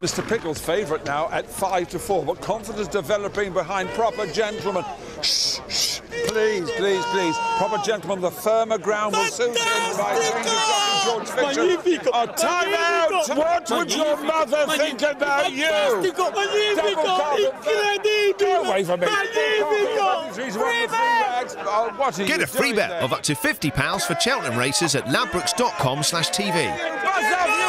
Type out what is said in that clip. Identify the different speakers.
Speaker 1: Mr. Pickle's favourite now at five to four, but confidence developing behind proper gentlemen. Shh, shh, please, please, please. Proper gentlemen, the firmer ground will suit him by George
Speaker 2: Magnifico!
Speaker 1: A
Speaker 2: timeout!
Speaker 1: What would your mother think about you?
Speaker 2: Fantastico! Magnifico! Incredibile!
Speaker 1: Go away from me.
Speaker 2: Magnifico!
Speaker 1: He's oh,
Speaker 3: Get a free bet
Speaker 1: there?
Speaker 3: of up to £50 for Cheltenham races at ladbrokes.com slash TV.
Speaker 1: Buzz off, you!